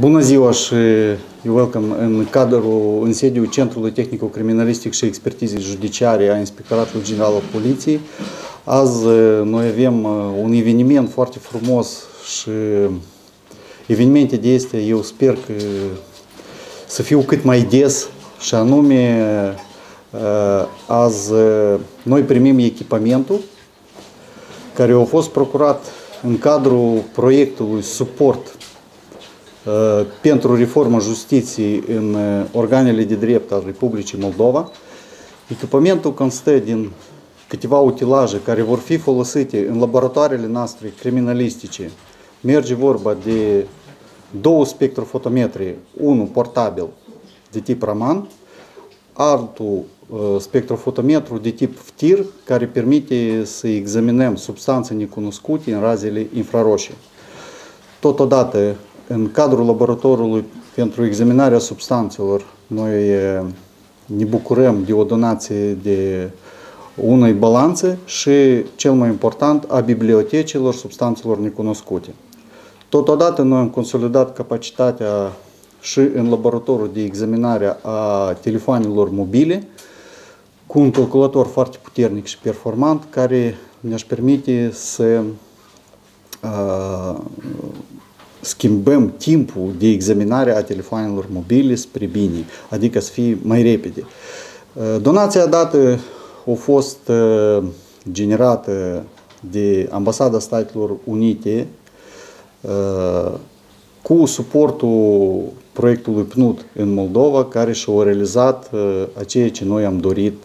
Bună ziua și welcome în cadrul, în sediul Centrului Tehnico-Criminalistic și Expertizei Judiciare a Inspectoratului General al Poliției. Azi noi avem un eveniment foarte frumos și evenimente de este, eu sper că să fiu cât mai des și anume azi noi primim echipamentul care a fost procurat în cadrul proiectului suport pentru reforma justiției în organele de drept al Republicii Moldova. Echipamentul constă din câteva utilaje care vor fi folosite în laboratoarele noastre criminalistice. Merge vorba de două spectrofotometri, unul portabil de tip Raman, altul spectrofotometru de tip FTIR, care permite să examinăm substanțe necunoscute în razele infraroșii. Totodată, în cadrul laboratorului pentru examinarea substanțelor, noi ne bucurăm de o donație de unei balanțe și, cel mai important, a bibliotecilor substanțelor necunoscute. Totodată, noi am consolidat capacitatea și în laboratorul de examinare a telefonelor mobile, cu un calculator foarte puternic și performant, care ne-aș permite să uh, schimbăm timpul de examinare a telefonelor mobile spre bine, adică să fie mai repede. Donația dată a fost generată de Ambasada Statelor Unite cu suportul proiectului PNUD în Moldova, care și-a realizat a ceea ce noi am dorit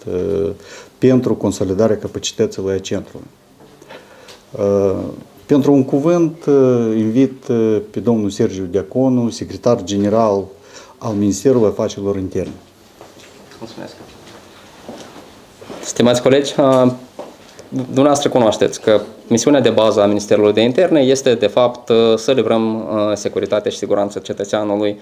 pentru consolidarea capacităților a centrului. Pentru un cuvânt, invit pe domnul Sergiu Diaconu, secretar general al Ministerului Afacerilor Interne. Mulțumesc. Stimați colegi, dumneavoastră cunoașteți că misiunea de bază a Ministerului de Interne este, de fapt, să livrăm securitate și siguranță cetățeanului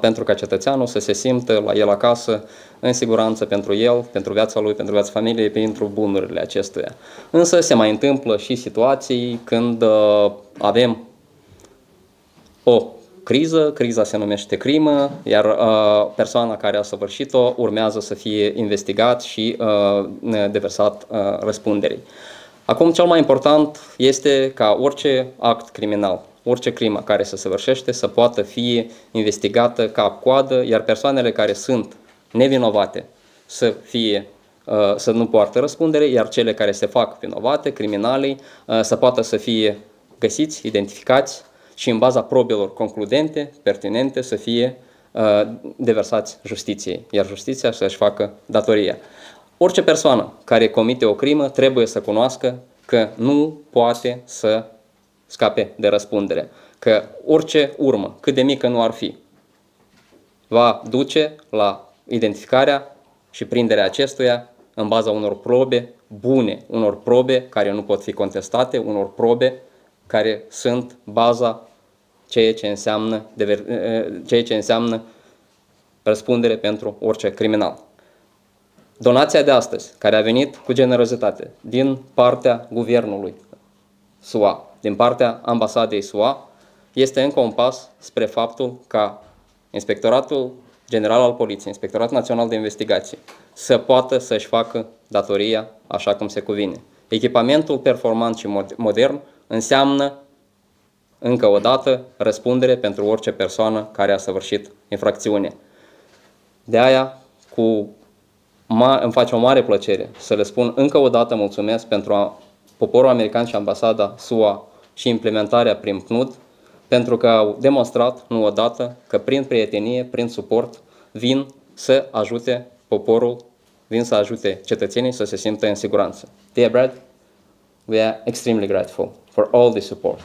pentru ca cetățeanul să se simtă la el acasă, în siguranță pentru el, pentru viața lui, pentru viața familiei, pentru bunurile acestuia. Însă se mai întâmplă și situații când avem o criză, criza se numește crimă, iar uh, persoana care a săvârșit-o urmează să fie investigat și uh, deversat uh, răspunderii. Acum, cel mai important este ca orice act criminal, orice crimă care se săvârșește să poată fi investigată cap-coadă, iar persoanele care sunt nevinovate să fie să nu poartă răspundere, iar cele care se fac vinovate, criminalii, să poată să fie găsiți, identificați și în baza probelor concludente, pertinente, să fie uh, deversați justiției, iar justiția să-și facă datoria. Orice persoană care comite o crimă trebuie să cunoască că nu poate să scape de răspundere, că orice urmă, cât de mică nu ar fi, va duce la identificarea și prinderea acestuia în baza unor probe bune, unor probe care nu pot fi contestate, unor probe care sunt baza ceea ce înseamnă, ceea ce înseamnă răspundere pentru orice criminal. Donația de astăzi, care a venit cu generozitate din partea guvernului SUA, din partea ambasadei SUA, este încă un pas spre faptul ca Inspectoratul General al Poliției, Inspectoratul Național de Investigații, să poată să-și facă datoria așa cum se cuvine. Echipamentul performant și modern înseamnă încă o dată, răspundere pentru orice persoană care a săvârșit infracțiune. De aia, cu ma- îmi face o mare plăcere să le spun încă o dată mulțumesc pentru a, poporul american și ambasada SUA și implementarea prin PNUD, pentru că au demonstrat, nu odată, că prin prietenie, prin suport, vin să ajute poporul, vin să ajute cetățenii să se simtă în siguranță. Dear Brad, we are extremely grateful for all the support.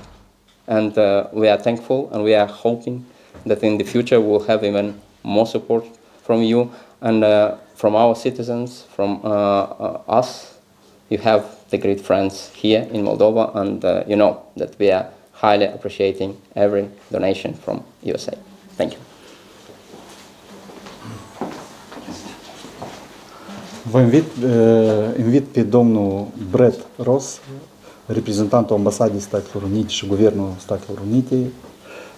And uh, we are thankful and we are hoping that in the future we'll have even more support from you and uh, from our citizens, from uh, uh us. You have the great friends here in Moldova, and uh, you know that we are highly appreciating every donation from USA. Thank you. Vă invit, uh, invit pe domnul Brett Ross, reprezentantul Ambasadei Statelor Unite și Guvernul Statelor Unite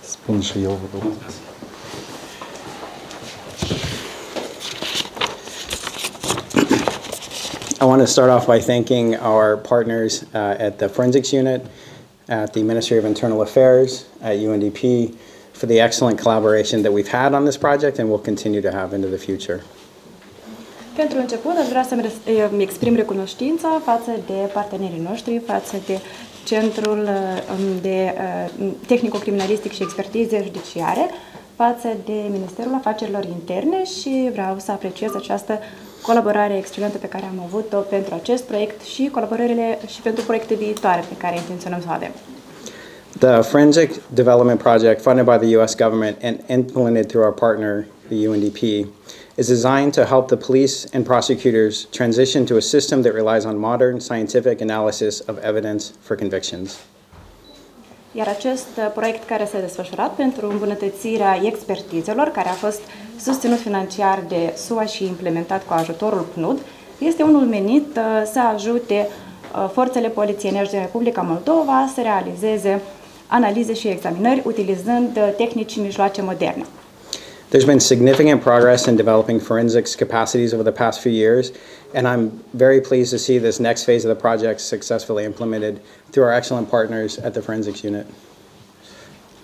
spun și eu. vă rog. I want to start off by thanking our partners uh, at the Forensics Unit, at the Ministry of Internal Affairs, at UNDP, for the excellent collaboration that we've had on this project and will continue to have into the future. Pentru început, aș vrea să-mi res- eh, îmi exprim recunoștința față de partenerii noștri, față de Centrul eh, de eh, Tehnico-Criminalistic și Expertize Judiciare, față de Ministerul Afacerilor Interne și vreau să apreciez această colaborare excelentă pe care am avut-o pentru acest proiect și colaborările și pentru proiecte viitoare pe care intenționăm să o avem. The Forensic Development Project, funded by the U.S. government and implemented through our partner, the UNDP, is designed to help the police and prosecutors transition to a system that relies on modern scientific analysis of evidence for convictions. Iar acest uh, proiect care s-a desfășurat pentru îmbunătățirea expertizelor, care a fost susținut financiar de SUA și implementat cu ajutorul PNUD, este unul menit uh, să ajute uh, forțele polițienești din Republica Moldova să realizeze analize și examinări utilizând uh, tehnici și mijloace moderne. There's been significant progress in developing forensics capacities over the past few years, and I'm very pleased to see this next phase of the project successfully implemented through our excellent partners at the Forensics Unit.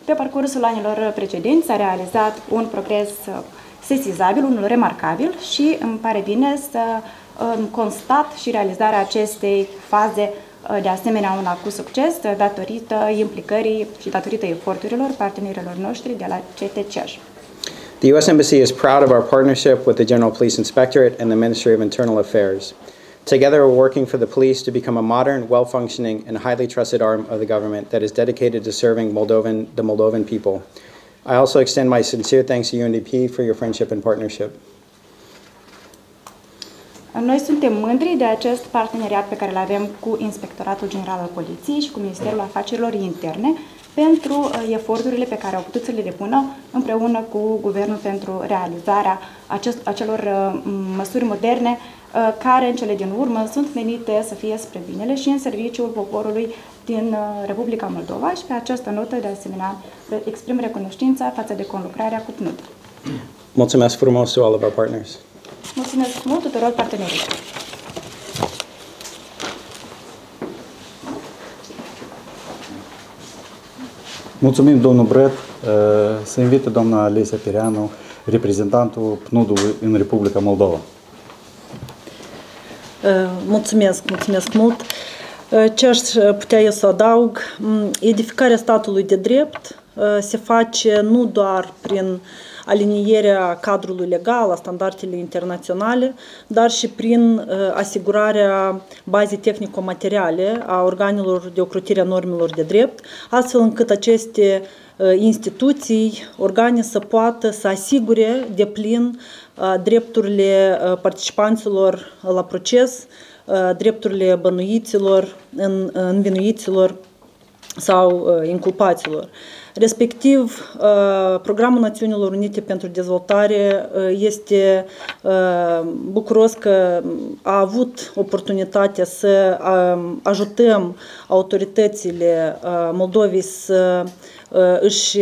Pe parcursul anilor precedenți s-a realizat un progres uh, sesizabil, unul remarcabil și îmi pare bine să um, constat și realizarea acestei faze uh, de asemenea una cu succes uh, datorită implicării și datorită eforturilor partenerilor noștri de la CTCEJ. The U.S. Embassy is proud of our partnership with the General Police Inspectorate and the Ministry of Internal Affairs. Together, we're working for the police to become a modern, well functioning, and highly trusted arm of the government that is dedicated to serving Moldovan, the Moldovan people. I also extend my sincere thanks to UNDP for your friendship and partnership. Noi suntem mândri de acest parteneriat pe care îl avem cu Inspectoratul General al Poliției și cu Ministerul Afacerilor Interne pentru uh, eforturile pe care au putut să le depună împreună cu Guvernul pentru realizarea acest, acelor uh, m- măsuri moderne uh, care în cele din urmă sunt menite să fie spre binele și în serviciul poporului din uh, Republica Moldova și pe această notă de asemenea exprim recunoștința față de conlucrarea cu PNUD. Mulțumesc frumos to all of our partners. Mulțumesc mult tuturor partenerilor! Mulțumim, domnul Brett. Uh, Să invită doamna Alesia Pireanu, reprezentantul PNUD-ului în Republica Moldova. Uh, Mulțumesc, mulțumesc mult. Uh, Ce aș putea eu să adaug? Mm, Edificarea statului de drept uh, se face nu doar prin alinierea cadrului legal, a standardele internaționale, dar și prin uh, asigurarea bazei tehnico-materiale a organelor de ocrotire a normelor de drept, astfel încât aceste uh, instituții, organe să poată să asigure de plin uh, drepturile uh, participanților la proces, uh, drepturile bănuiților, în, învinuiților sau uh, inculpaților. Respectiv, uh, Programul Națiunilor Unite pentru Dezvoltare uh, este uh, bucuros că a avut oportunitatea să um, ajutăm autoritățile uh, Moldovei să uh, își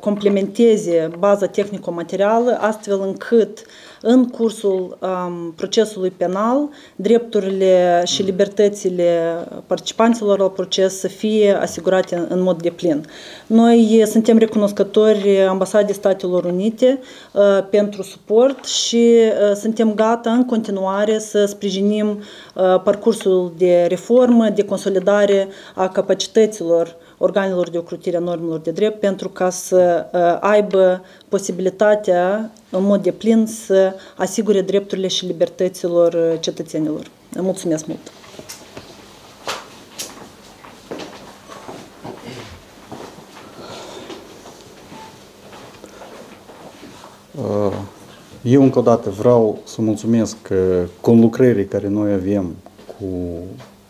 complementeze baza tehnico-materială, astfel încât în cursul um, procesului penal, drepturile și libertățile participanților la proces să fie asigurate în, în mod deplin. Noi suntem recunoscători Ambasadei Statelor Unite uh, pentru suport și uh, suntem gata în continuare să sprijinim uh, parcursul de reformă, de consolidare a capacităților organelor de ocrutire a normelor de drept pentru ca să uh, aibă posibilitatea în mod de plin să asigure drepturile și libertăților uh, cetățenilor. Mulțumesc mult! Uh, Eu încă o dată vreau să mulțumesc uh, conlucrării care noi avem cu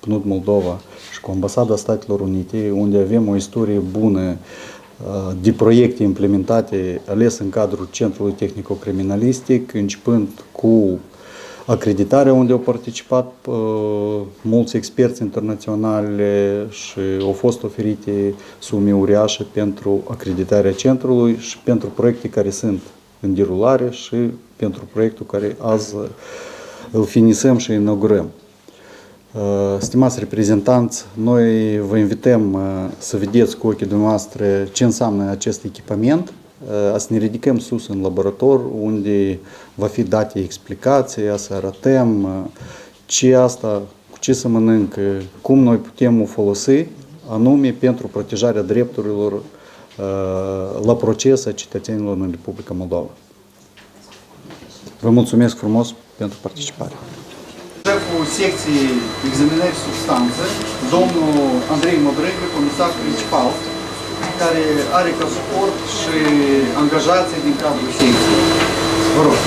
PNUD Moldova și cu Ambasada Statelor Unite, unde avem o istorie bună uh, de proiecte implementate, ales în cadrul Centrului Tehnico-Criminalistic, începând cu acreditarea unde au participat uh, mulți experți internaționali și au fost oferite sume uriașe pentru acreditarea centrului și pentru proiecte care sunt în derulare și pentru proiectul care azi îl finisăm și inaugurăm. Uh, Stimați reprezentanți, noi vă invităm uh, să vedeți cu ochii dumneavoastră ce înseamnă acest echipament, uh, a să ne ridicăm sus în laborator unde va fi date explicații, a să arătăm ce asta, cu ce să mănâncă, cum noi putem o folosi anume pentru protejarea drepturilor la proces a cetățenilor în Republica Moldova. Vă mulțumesc frumos pentru participare. Șeful secției examinări substanță, domnul Andrei Modrăgă, comisar principal, care are ca suport și angajații din cadrul secției. Vă rog.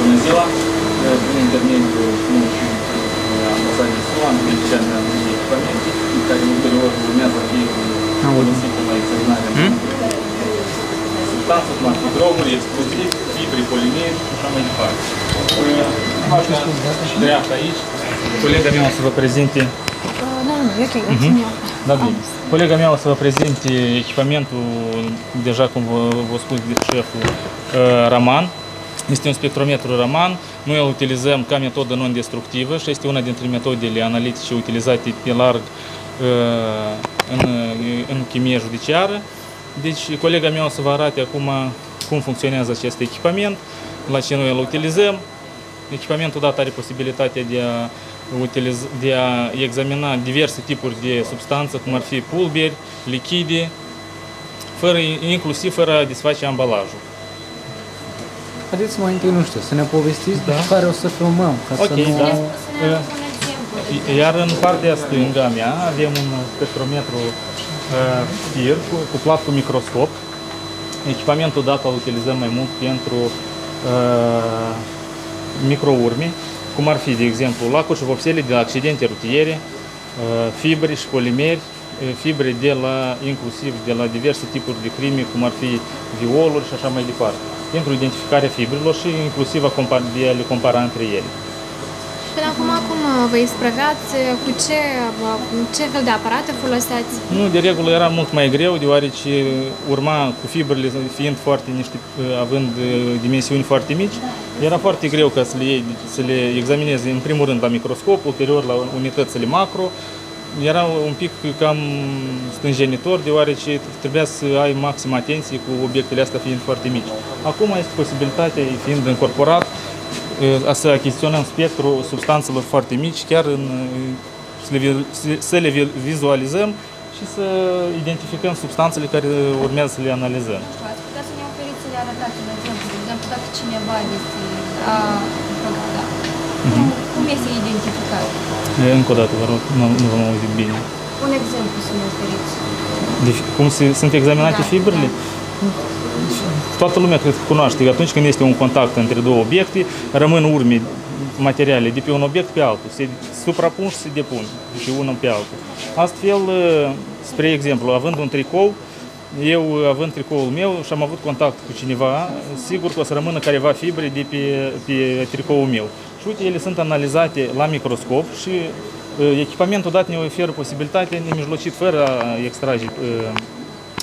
Bună ziua! Prin intermediul ambasadei SUA am beneficiat de anumite echipamente care ulterior urmează să fie folosite la examinarea substanțe, cum ar fi droguri, explozivi, fibri, polimeri și așa mai departe. Partea dreaptă aici, colega mea o să vă prezinte Da, nu, e ok, uh da, bine. Colega mea o să vă prezinte echipamentul, deja cum vă, vă spus de șeful, uh, Raman. Este un spectrometru Raman. Noi îl utilizăm ca metodă non-destructivă și este una dintre metodele analitice utilizate pe larg uh, în, în chimie judiciară. Deci colega mea o să vă arate acum cum funcționează acest echipament, la ce noi îl utilizăm. Echipamentul dat are posibilitatea de a, utiliz, de a examina diverse tipuri de substanțe, cum ar fi pulberi, lichide, fără, inclusiv fără a desface ambalajul. Haideți mai întâi, nu știu, să ne povestiți Da. după care o să filmăm, ca Ok, să nu... da. Iar în partea stângă a mea avem un spectrometru uh, FIR cu, cuplat cu microscop. Echipamentul dat îl utilizăm mai mult pentru uh, microurme, cum ar fi, de exemplu, lacuri și vopsele de la accidente rutiere, uh, fibre și polimeri, uh, fibre de la, inclusiv de la diverse tipuri de crime, cum ar fi violuri și așa mai departe, pentru identificarea fibrilor și inclusiv a compar- de a le compara între ele. Până acum, cum uh, vă isprăveați? Cu ce, uh, ce fel de aparate foloseați? Nu, de regulă era mult mai greu, deoarece urma cu fibrele fiind foarte niște, având uh, dimensiuni foarte mici, era foarte greu ca să le, iei, să le examinezi în primul rând la microscop, ulterior la unitățile macro. Era un pic cam stânjenitor, deoarece trebuia să ai maxim atenție cu obiectele astea fiind foarte mici. Acum este posibilitatea, fiind încorporat, a să achiziționăm spectrul substanțelor foarte mici, chiar în, să, le, vi- să le vi- vizualizăm și să identificăm substanțele care urmează să le analizăm. Ați putea să ne oferiți să le arătați un exemplu, de exemplu, dacă cineva este a da. cum, cum este identificat? Încă o dată, vă rog, nu, nu v-am auzit bine. Un exemplu să ne oferiți. Deci, cum se, sunt examinate Da, fibrele? Toată lumea cred că cunoaște că atunci când este un contact între două obiecte, rămân urme materiale de pe un obiect pe altul, se suprapun și se depun de pe unul pe altul. Astfel, spre exemplu, având un tricou, eu având tricoul meu și am avut contact cu cineva, sigur că o să rămână careva fibre de pe, pe tricoul meu. Și uite, ele sunt analizate la microscop și uh, echipamentul dat ne oferă posibilitatea nemijlocit fără a extrage uh,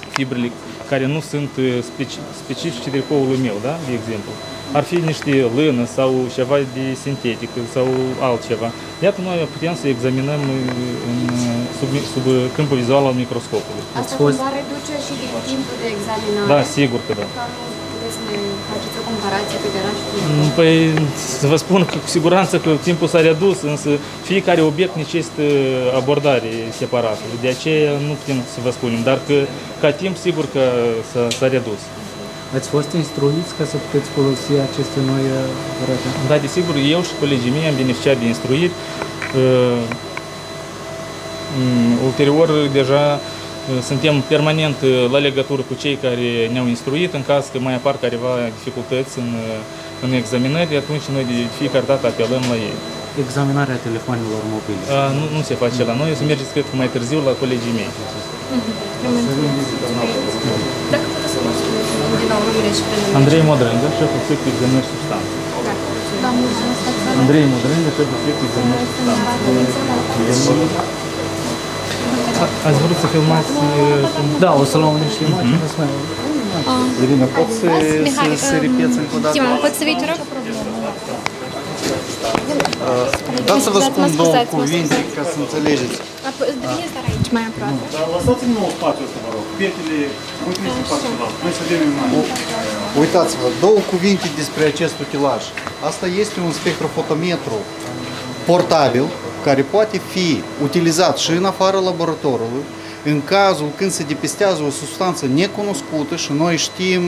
fibrele care nu sunt uh, speci- specifice tricoului meu, da? de exemplu. Ar fi niște lână sau ceva de sintetic sau altceva. Iată, noi putem să examinăm uh, în, uh, sub, sub câmpul vizual al microscopului. Asta fost- cumva reduce și din timpul de examinare. Da, sigur că da. Ca nu puteți să ne faceți o comparație pe garaj cu Mm, Păi să vă spun că cu siguranță că timpul s-a redus, însă fiecare obiect necesită abordare separată. De aceea nu putem să vă spunem, dar că ca timp sigur că s-a, s-a redus. Ați fost instruiți ca să puteți folosi aceste noi uh, aparate? Da, desigur, eu și colegii mei am beneficiat de instruiri. Uh, mm, Ulterior, deja uh, Э, suntem permanent э, la legătură cu cei care ne-au instruit în caz că mai apar careva dificultăți în, uh, în examinări, atunci noi de fiecare dată apelăm la ei. Examinarea telefonelor mobile? A, nu, nu se face la noi, o să mergeți cred că mai târziu la colegii mei. Dacă puteți să mă spuneți din nou. Andrei Modrângă, șeful secției examinări substanțe. Da, Andrei Modrângă, șeful secției examinări substanțe. Ați vrut să filmați uh, Da, o să luăm niște imagini, o să mai... Irina, poți să, să, să repeți încă o dată? Dima, poți să vii, te rog? Dați să vă Mă spun două scuzați, mă cuvinte scuzați. ca să înțelegeți. Apoi, Veniți dar aici, mai aproape. Dar lăsați-mi nouă spațiu ăsta, vă rog. Pietele, uite-mi să fac ceva. Noi să vedem imagine. Uitați-vă, două cuvinte despre acest utilaj. Asta este un spectrofotometru portabil care poate fi utilizat și în afara laboratorului în cazul când se depistează o substanță necunoscută și noi știm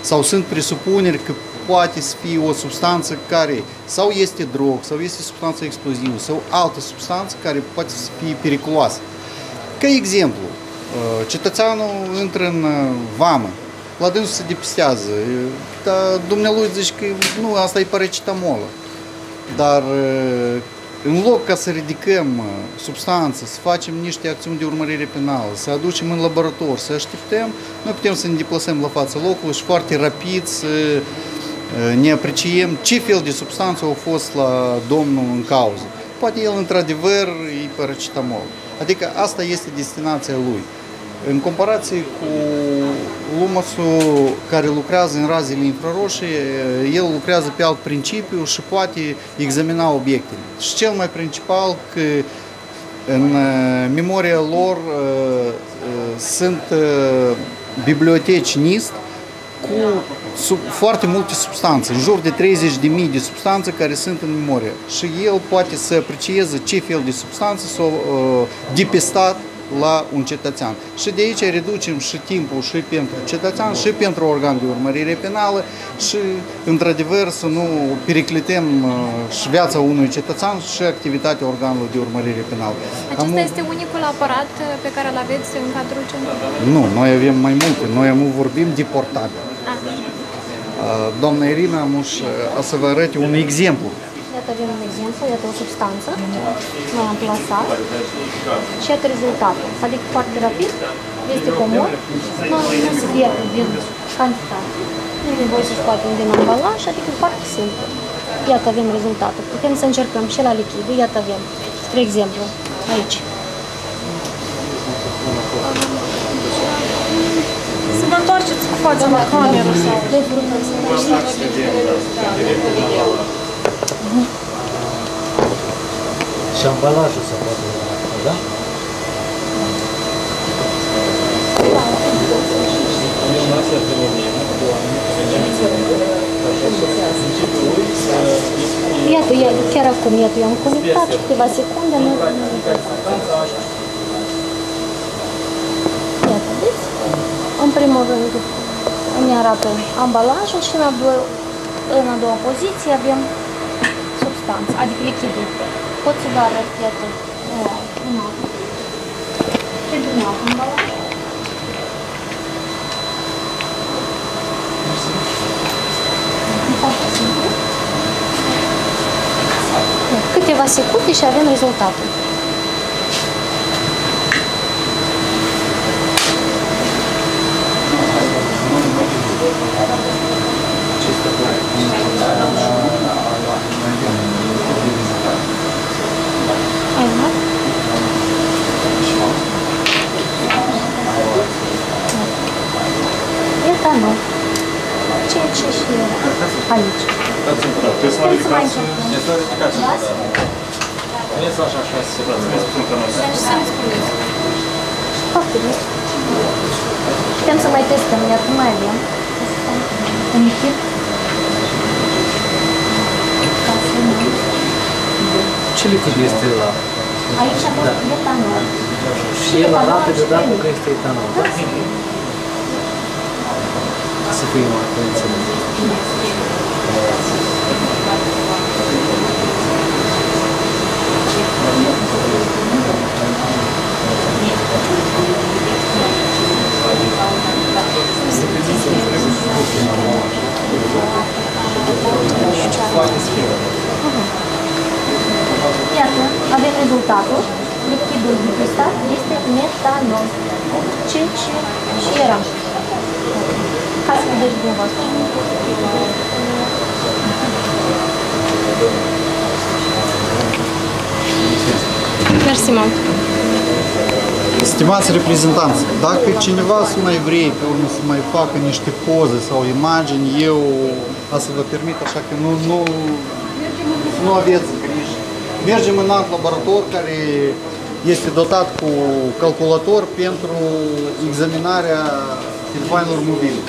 sau sunt presupuneri că poate să fie o substanță care sau este drog, sau este substanță explozivă, sau altă substanță care poate să fie periculoasă. Ca exemplu, uh, cetățeanul intră în uh, vamă, la dânsul se depistează, uh, dar dumnealui zice că nu, asta e paracetamolă. Dar uh, în loc ca să ridicăm uh, substanță, să facem niște acțiuni de urmărire penală, să aducem în laborator, să așteptăm, noi putem să ne deplasăm la fața locului și foarte rapid să uh, ne apreciem ce fel de substanță a fost la domnul în cauză. Poate el într-adevăr e paracetamol. Adică asta este destinația lui. În comparație cu Lumasul care lucrează în razele infraroșii, el lucrează pe alt principiu și poate examina obiectele. Și cel mai principal că în uh, memoria lor uh, uh, sunt uh, biblioteci NIST cu sub, foarte multe substanțe, în jur de 30.000 de substanțe care sunt în memorie. Și el poate să aprecieze ce fel de substanțe s-au uh, depistat la un cetățean. Și de aici reducem și timpul și pentru cetățean și pentru organ de urmărire penală și, într-adevăr, să nu periclităm uh, și viața unui cetățean și activitatea organului de urmărire penală. Acesta este unicul aparat uh, pe care îl aveți în cadrul centrului? Nu, noi avem mai multe. Noi am vorbim de portabil. Ah. Uh, Doamna Irina, muș, uh, o să vă arăt un exemplu. Iată avem un exemplu, iată o substanță, noi am plasat și iată rezultatul. Adică foarte rapid, este comod, nu, nu se pierde din cantitate. Nu e nevoie să scoatem din ambalaj, adică foarte simplu. Iată avem rezultatul. Putem să încercăm și la lichid, iată avem, spre exemplu, aici. Să vă întoarceți cu fața la cameră sau... Deci, vrem să Și ambalajul se poate lua, da? Iată, ia- chiar acum, iată, eu am conectat și câteva secunde, nu... Iată, vedeți? În primul rând îmi arată ambalajul și în a doua, în a doua poziție avem substanță, adică lichidul. Pot să vă arăt, iată, un alt, un alt. Trebuie un alt ambalaj. E foarte simplu. Câteva secunde și avem rezultatul. Ai luat? Etanol. Ceea ce și era aici. Trebuie să mă ridicați. Foarte bine. Putem să mai testăm, iată, mai avem. Un lichid. Ca să nu- Ce lichid este la... Aici a fost etanol. Și el arată deodată că este etanol, da? Să fie mai Iată, avem rezultatul. Lichidul degustat este metanol. Ce, ce și era. Hai să vedeți dumneavoastră. Mersi mult! Stimați reprezentanți, dacă cineva să mai vrei pe urmă să mai facă niște poze sau imagini, eu a să vă permit, așa că nu, nu, nu aveți grijă. Mergem în alt laborator care este dotat cu calculator pentru examinarea telefonelor mobile.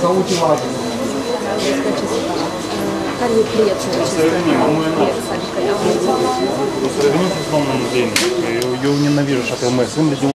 Sau utilaje. Care e prețul Să Просто вернусь в основном. Я его ненавижу, что ты мой сын